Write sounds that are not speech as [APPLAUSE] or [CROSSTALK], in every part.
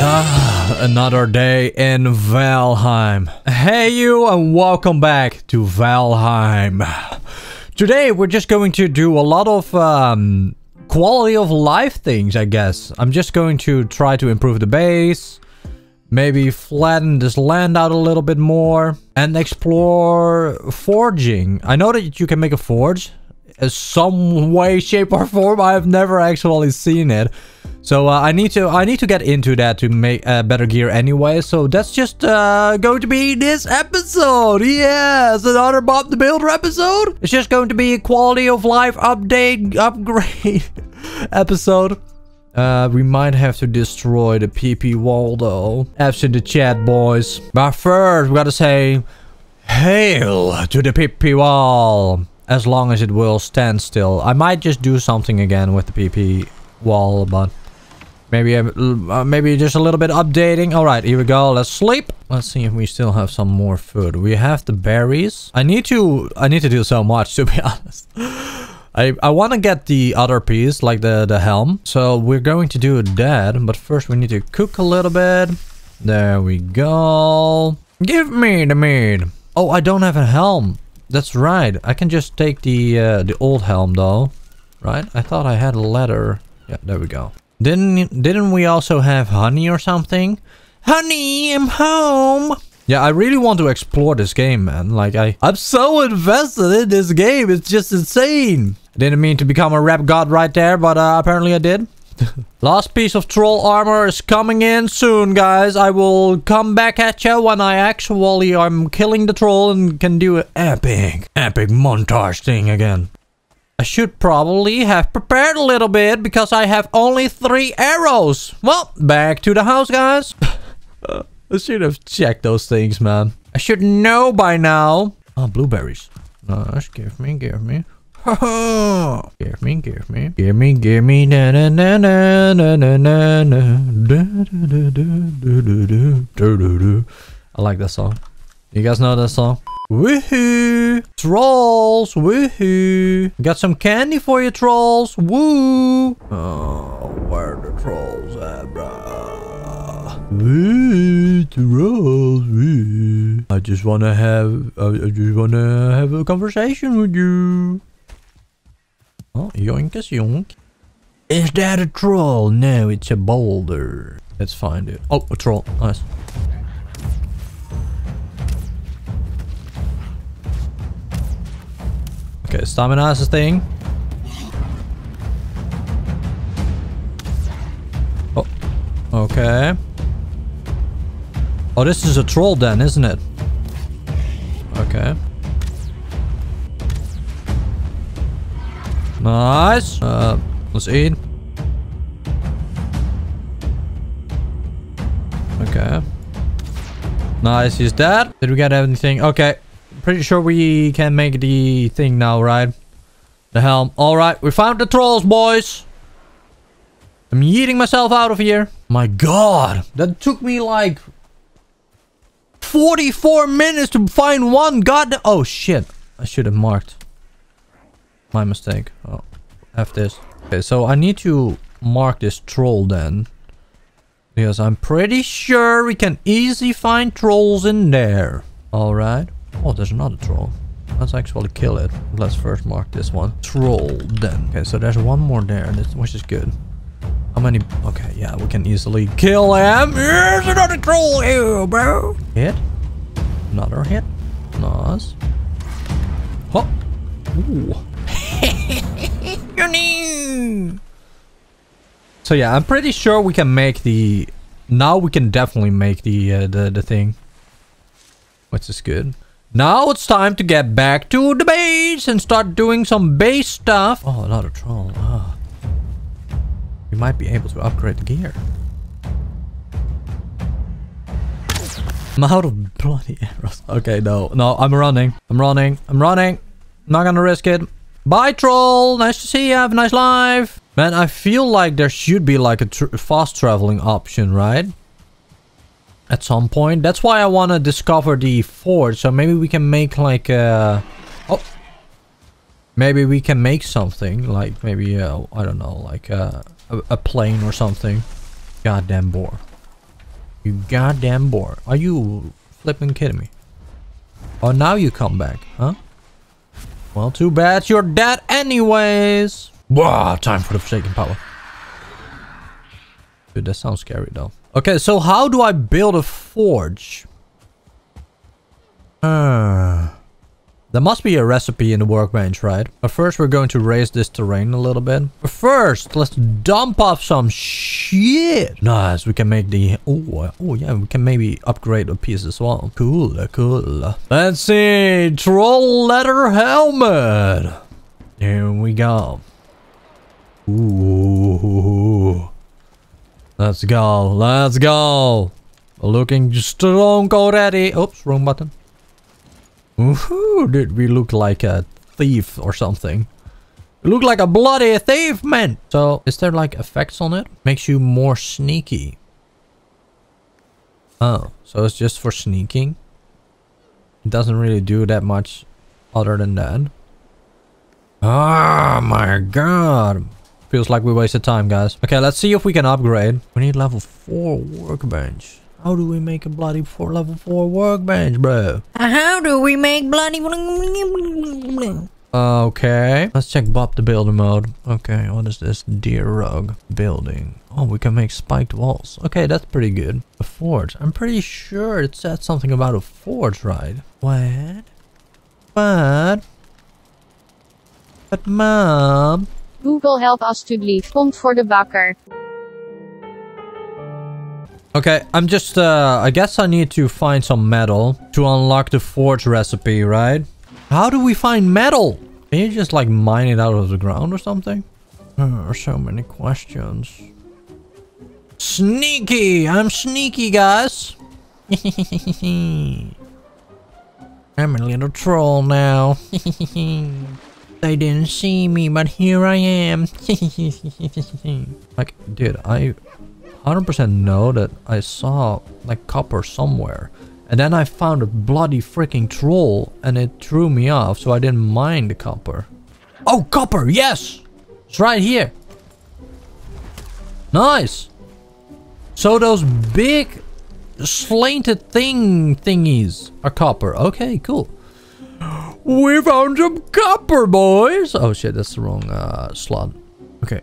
Ah, another day in Valheim. Hey you and welcome back to Valheim. Today we're just going to do a lot of um, quality of life things, I guess. I'm just going to try to improve the base, maybe flatten this land out a little bit more, and explore forging. I know that you can make a forge, in some way, shape, or form. I have never actually seen it. So uh, I need to I need to get into that to make uh, better gear anyway. So that's just uh, going to be this episode. Yes, another Bob the Builder episode. It's just going to be a quality of life update upgrade [LAUGHS] episode. Uh, we might have to destroy the PP wall though. F's in the chat, boys. But first, we gotta say, hail to the PP wall. As long as it will stand still. I might just do something again with the PP wall, but maybe uh, maybe just a little bit updating. All right, here we go. Let's sleep. Let's see if we still have some more food. We have the berries. I need to I need to do so much [LAUGHS] to be honest. I, I want to get the other piece, like the, the helm. So we're going to do that. But first we need to cook a little bit. There we go. Give me the meat. Oh, I don't have a helm. That's right. I can just take the uh, the old helm though. Right? I thought I had a leather. Yeah, there we go. Didn't didn't we also have honey or something? Honey, I'm home. Yeah, I really want to explore this game, man. Like, I, I'm so invested in this game. It's just insane. I didn't mean to become a rap god right there, but uh, apparently I did. [LAUGHS] Last piece of troll armor is coming in soon, guys. I will come back at you when I actually am killing the troll and can do an epic, epic montage thing again. I should probably have prepared a little bit because I have only three arrows. Well, back to the house, guys. [LAUGHS] I should have checked those things, man. I should know by now. Oh, blueberries. Nice. Give me, give me. [LAUGHS] give me, give me. Give me, give me. Na na na na na na na na. I like that song. You guys know that song? Woohoo! Trolls! Woohoo! Got some candy for you, trolls! Woo! Oh, where are the trolls at, bruh? Woo! Trolls! Woo! I just wanna have... I just wanna have a conversation with you. Oh, yoinkus yoink. Is that a troll? No, it's a boulder. Let's find it. Oh, a troll. Nice. Okay, stamina is a thing. Oh, okay. Oh, this is a troll den, isn't it? Okay. Nice. Uh, let's eat. Okay. Nice, he's dead. Did we get anything? Okay. Pretty sure we can make the thing now, right? The helm. Alright, we found the trolls, boys. I'm yeeting myself out of here. My god, that took me like 44 minutes to find one god. Oh shit, I should have marked. My mistake. Oh, F this. Okay, so I need to mark this troll then. Because I'm pretty sure we can easily find trolls in there. Alright. Oh, there's another troll. Let's actually kill it. Let's first mark this one. Troll then. Okay, so there's one more there, which is good. How many? Okay, yeah, we can easily kill him. Here's another troll here, bro. Hit. Another hit. Nice. Oh. Ooh. [LAUGHS] so yeah, I'm pretty sure we can make the... Now we can definitely make the uh, the, the thing. Which is good. Now it's time to get back to the base and start doing some base stuff. Oh, another troll. Ah. Oh. We might be able to upgrade the gear. I'm out of bloody arrows. Okay, no. No, I'm running. I'm running. I'm running. Not gonna risk it. Bye, troll. Nice to see you. Have a nice life. Man, I feel like there should be like a tr fast traveling option, right? At some point. That's why I want to discover the fort. So maybe we can make like a... Oh. Maybe we can make something. Like maybe, uh, I don't know, like uh, a, a plane or something. Goddamn boar. You goddamn bored. Are you flipping kidding me? Oh, now you come back, huh? Well, too bad you're dead anyways. Wow, time for the Forsaken Power. Dude, that sounds scary though. Okay, so how do I build a forge? Uh, there must be a recipe in the workbench, right? But first we're going to raise this terrain a little bit. But first, let's dump off some shit. Nice, we can make the... Oh, oh yeah, we can maybe upgrade a piece as well. Cool, cool. Let's see. Troll leather helmet. Here we go. Ooh. Let's go. Let's go. Looking strong already. Oops, wrong button. Ooh, did we look like a thief or something? We look like a bloody thief, man. So, is there like effects on it? Makes you more sneaky. Oh, so it's just for sneaking? It doesn't really do that much other than that. Oh my god. Feels like we wasted time, guys. Okay, let's see if we can upgrade. We need level 4 workbench. How do we make a bloody four level 4 workbench, bro? How do we make bloody... Okay. Let's check Bob the Builder mode. Okay, what is this? Deer rug. Building. Oh, we can make spiked walls. Okay, that's pretty good. A forge. I'm pretty sure it said something about a forge, right? What? But... But mom... Google help alstublieft. Komt voor de bakker. Okay, I'm just, uh, I guess I need to find some metal to unlock the forge recipe, right? How do we find metal? Can you just, like, mine it out of the ground or something? Are so many questions. Sneaky! I'm sneaky, guys! [LAUGHS] I'm a little troll now. [LAUGHS] they didn't see me, but here I am. [LAUGHS] like, dude, I 100% know that I saw like copper somewhere. And then I found a bloody freaking troll and it threw me off so I didn't mind the copper. Oh, copper, yes! It's right here. Nice. So those big slanted thing thingies are copper. Okay, cool. We found some copper, boys. Oh shit, that's the wrong uh, slot. Okay.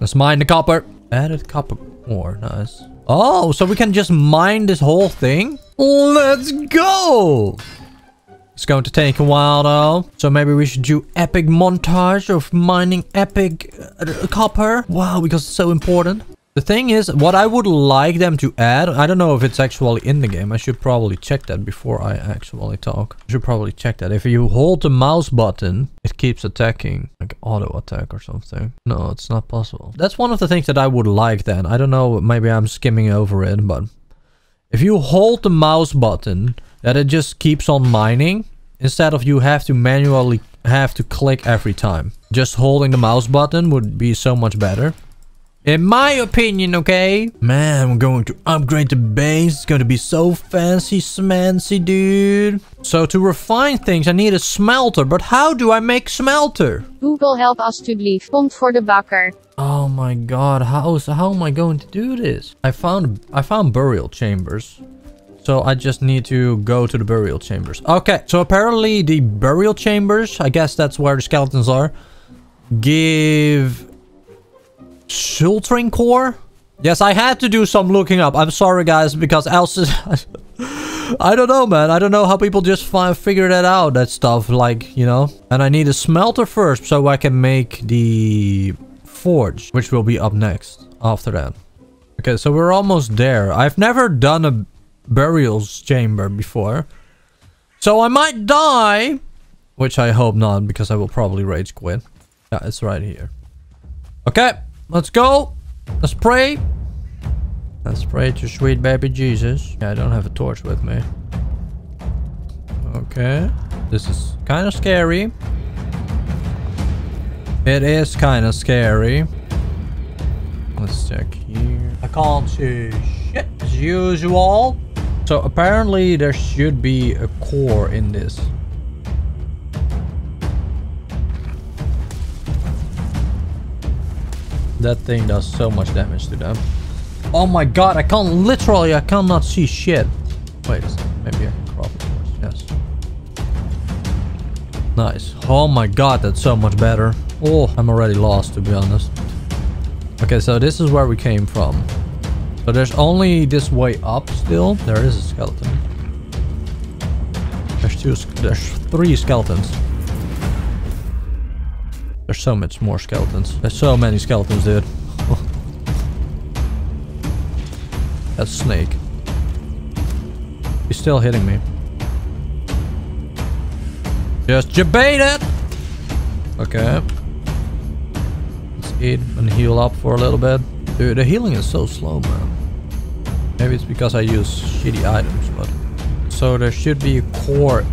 Let's mine the copper. Added copper ore. Nice. Oh, so we can just mine this whole thing? Let's go! It's going to take a while though. So maybe we should do epic montage of mining epic uh, copper. Wow, because it's so important. The thing is, what I would like them to add, I don't know if it's actually in the game. I should probably check that before I actually talk. I should probably check that. If you hold the mouse button, it keeps attacking, like auto attack or something. No, it's not possible. That's one of the things that I would like then. I don't know, maybe I'm skimming over it, but if you hold the mouse button, that it just keeps on mining instead of you have to manually have to click every time. Just holding the mouse button would be so much better. In my opinion, okay? Man, I'm going to upgrade the base. It's going to be so fancy smancy, dude. So to refine things, I need a smelter. But how do I make smelter? Google help alstublieft. Komt voor de bakker. Oh my god, how, how am I going to do this? I found I found burial chambers. So I just need to go to the burial chambers. Okay, so apparently the burial chambers, I guess that's where the skeletons are, give Surtling core? Yes, I had to do some looking up. I'm sorry, guys, because else... [LAUGHS] I don't know, man. I don't know how people just find, figure that out, that stuff, like, you know. And I need a smelter first so I can make the forge, which will be up next after that. Okay, so we're almost there. I've never done a burials chamber before. So I might die, which I hope not, because I will probably rage quit. Yeah, it's right here. Okay. Let's go. Let's pray. Let's pray to sweet baby Jesus. Yeah, I don't have a torch with me. Okay. This is kind of scary. It is kind of scary. Let's check here. I can't see shit as usual. So apparently there should be a core in this. That thing does so much damage to them. Oh my god, I can't literally, I cannot see shit. Wait maybe I can it. Yes. Nice. Oh my god, that's so much better. Oh, I'm already lost to be honest. Okay, so this is where we came from. So there's only this way up still. There is a skeleton. There's two, there's three skeletons. There's so much more skeletons. There's so many skeletons, dude. [LAUGHS] that snake. He's still hitting me. Just debate it! Okay. Let's eat and heal up for a little bit. Dude, the healing is so slow, man. Maybe it's because I use shitty items, but... So there should be a core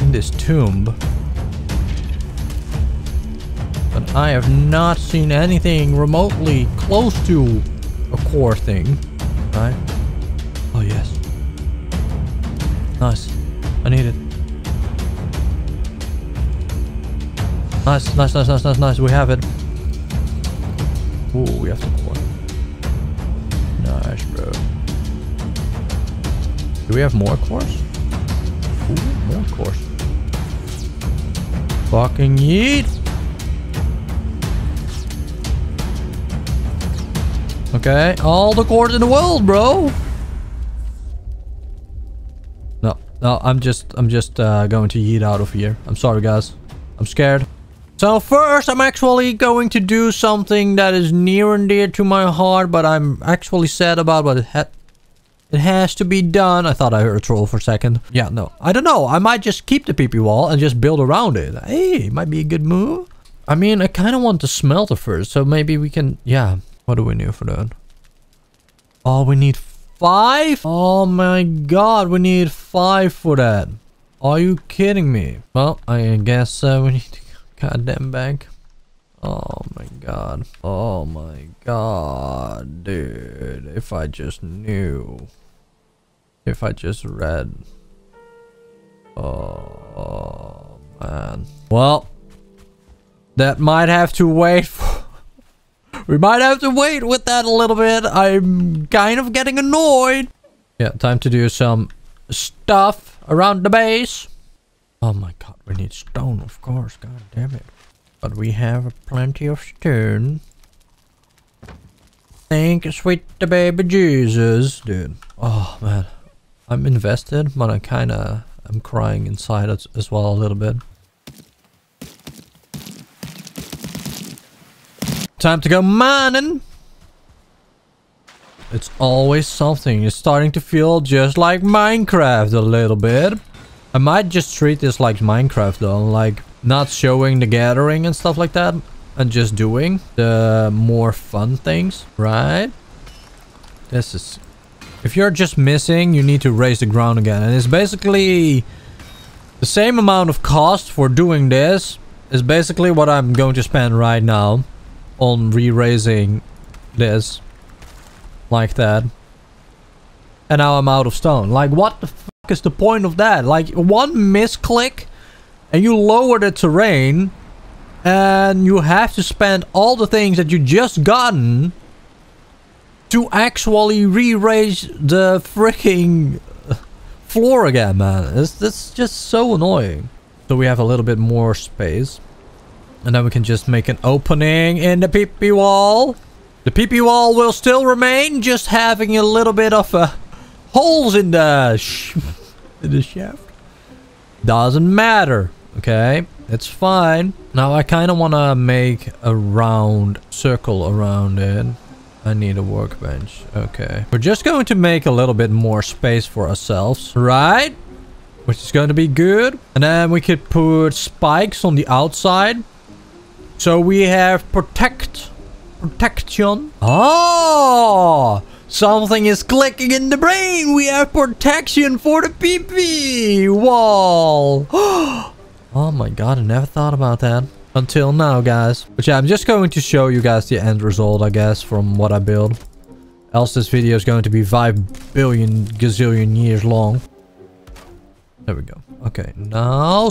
in this tomb. I have not seen anything remotely close to a core thing. Right? Oh, yes. Nice. I need it. Nice, nice, nice, nice, nice, nice. We have it. Ooh, we have some core. Nice, bro. Do we have more cores? Ooh, more cores. Fucking yeet! Okay, all the cords in the world, bro! No, no, I'm just, I'm just uh, going to yeet out of here. I'm sorry, guys. I'm scared. So first, I'm actually going to do something that is near and dear to my heart, but I'm actually sad about, but it, ha it has to be done. I thought I heard a troll for a second. Yeah, no. I don't know. I might just keep the PP wall and just build around it. Hey, might be a good move. I mean, I kind of want to smelt the first, so maybe we can... Yeah, what do we need for that? Oh, we need five? Oh my god, we need five for that. Are you kidding me? Well, I guess uh, we need to goddamn back. Oh my god. Oh my god, dude. If I just knew. If I just read. Oh, man. Well, that might have to wait [LAUGHS] for... We might have to wait with that a little bit. I'm kind of getting annoyed. Yeah, time to do some stuff around the base. Oh my god, we need stone, of course. God damn it. But we have plenty of stone. Thank you, sweet the baby Jesus. Dude. Oh, man. I'm invested, but I kinda... I'm crying inside as, as well a little bit. Time to go mining! It's always something. It's starting to feel just like Minecraft a little bit. I might just treat this like Minecraft though, like not showing the gathering and stuff like that and just doing the more fun things, right? This is... If you're just missing, you need to raise the ground again. And it's basically the same amount of cost for doing this is basically what I'm going to spend right now on re-raising this like that. And now I'm out of stone. Like what the fuck is the point of that? Like one misclick and you lower the terrain and you have to spend all the things that you just gotten to actually re-raise the freaking floor again, man. It's, it's just so annoying. So we have a little bit more space. And then we can just make an opening in the PP wall. The PP wall will still remain, just having a little bit of uh, holes in the, [LAUGHS] in the shaft. Doesn't matter. Okay, it's fine. Now I kind of want to make a round circle around it. I need a workbench. Okay. We're just going to make a little bit more space for ourselves, right? Which is going to be good. And then we could put spikes on the outside. So we have protect. Protection. Oh! Something is clicking in the brain. We have protection for the PP wall. [GASPS] Oh my god, I never thought about that. Until now, guys. But yeah, I'm just going to show you guys the end result, I guess, from what I build. Else this video is going to be 5 billion gazillion years long. There we go. Okay, now.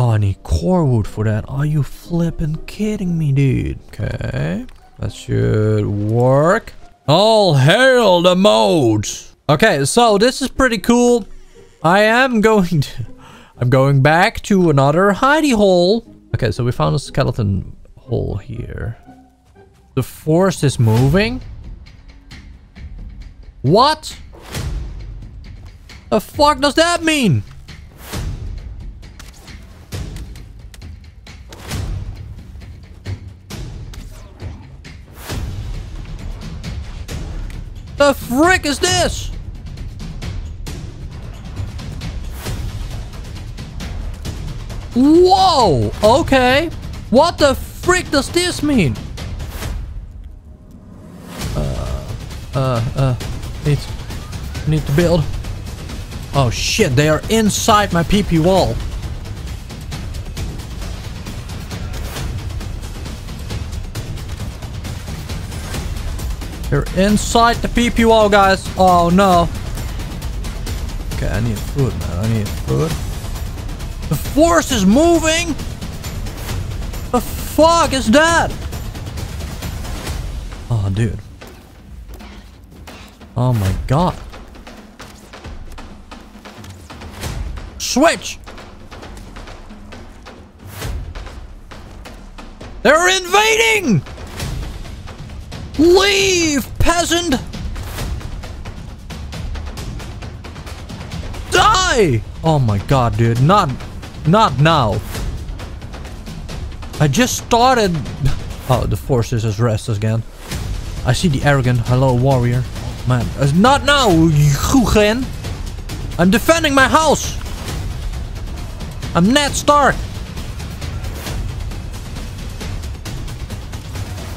Oh, I need core wood for that. Are you flipping kidding me, dude? Okay. That should work. All hail the modes. Okay, so this is pretty cool. I am [LAUGHS] going to... I'm going back to another hidey hole. Okay, so we found a skeleton hole here. The forest is moving? What? The fuck does that mean? The frick is this? Whoa! Okay. What the frick does this mean? Uh, uh, uh, need, need to build. Oh shit, they are inside my PP wall. They're inside the PP wall, guys. Oh no. Okay, I need food, man. I need food. The force is moving! The fuck is that? Oh, dude. Oh my god. Switch! They're invading! Leave, peasant! Die! Oh my god, dude. Not, not now. I just started... [LAUGHS] Oh, the forces is rest again. I see the arrogant hello warrior. Man, it's not now, Hugin. I'm defending my house. I'm Ned Stark.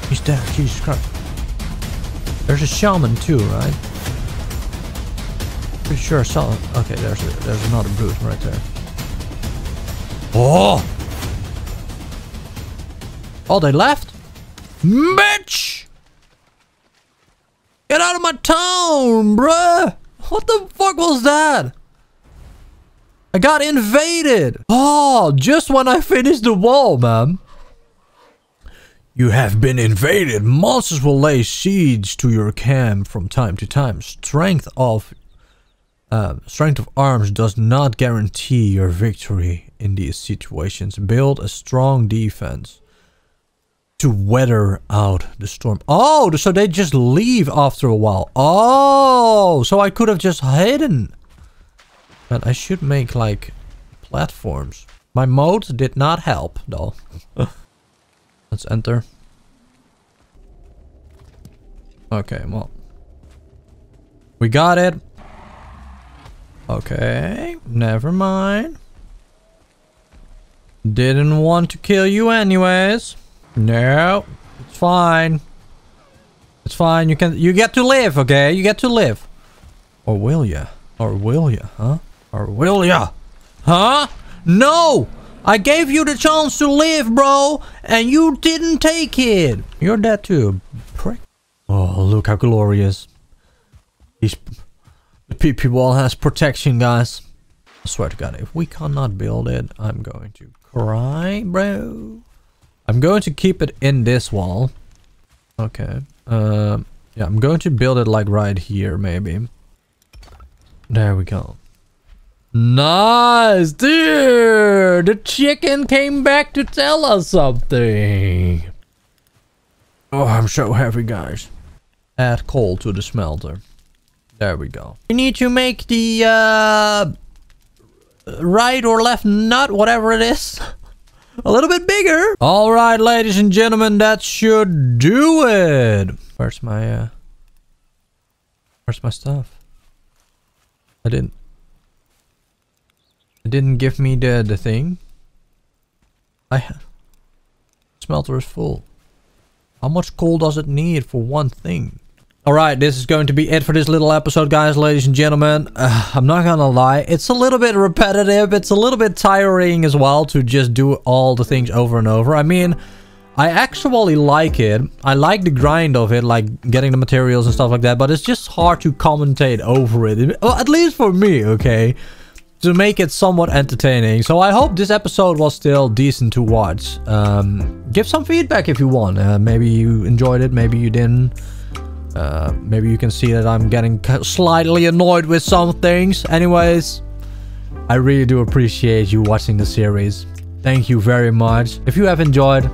He's dead, Jesus Christ. There's a shaman too, right? Pretty sure I saw. Okay, there's a, there's another brute right there. Oh! Oh, they left? Bitch! Get out of my town, bruh! What the fuck was that? I got invaded! Oh, just when I finished the wall, man. You have been invaded. Monsters will lay siege to your camp from time to time. Strength of uh, strength of arms does not guarantee your victory in these situations. Build a strong defense to weather out the storm. Oh, so they just leave after a while. Oh, so I could have just hidden. But I should make like platforms. My mode did not help though. [LAUGHS] Let's enter. Okay, well. We got it. Okay, never mind. Didn't want to kill you anyways. No, it's fine. It's fine. You can you get to live, okay? You get to live. Or will ya? Or will ya, huh? Or will ya? Huh? No! I gave you the chance to live, bro, and you didn't take it. You're dead too, prick. Oh, look how glorious. He's the PP wall has protection, guys. I swear to God, if we cannot build it, I'm going to cry, bro. I'm going to keep it in this wall. Okay. Um, yeah, I'm going to build it like right here, maybe. There we go. Nice, dude! The chicken came back to tell us something. Oh, I'm so happy, guys. Add coal to the smelter. There we go. We need to make the uh, right or left nut, whatever it is, a little bit bigger. All right, ladies and gentlemen, that should do it. Where's my uh, where's my stuff? I didn't. It didn't give me the the thing. I smelter is full. How much coal does it need for one thing? Alright, this is going to be it for this little episode, guys, ladies and gentlemen. Uh, [SIGHS] I'm not gonna lie, it's a little bit repetitive. It's a little bit tiring as well to just do all the things over and over. I mean, I actually like it. I like the grind of it, like getting the materials and stuff like that, but it's just hard to commentate over it. Well, at least for me, okay? To make it somewhat entertaining. So I hope this episode was still decent to watch. Um, give some feedback if you want. Uh, maybe you enjoyed it, maybe you didn't. Uh, maybe you can see that I'm getting slightly annoyed with some things. Anyways, I really do appreciate you watching the series. Thank you very much. If you have enjoyed,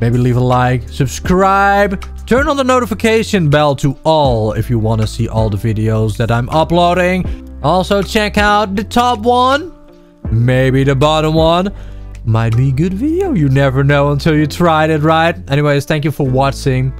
maybe leave a like, subscribe, turn on the notification bell to all if you want to see all the videos that I'm uploading. Also check out the top one, maybe the bottom one. Might be a good video, you never know until you tried it, right? Anyways, thank you for watching.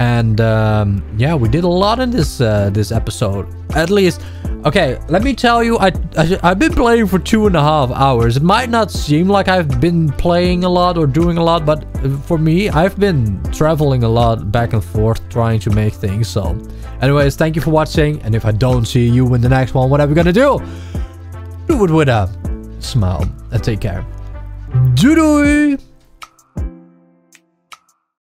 And um, yeah, we did a lot in this uh, this episode. At least, okay, let me tell you, I, I, I've been playing for two and a half hours. It might not seem like I've been playing a lot or doing a lot, but for me, I've been traveling a lot back and forth trying to make things. So Anyways, thank you for watching. And if I don't see you in the next one, what are we gonna do? Do it with a smile and take care. Doodoo!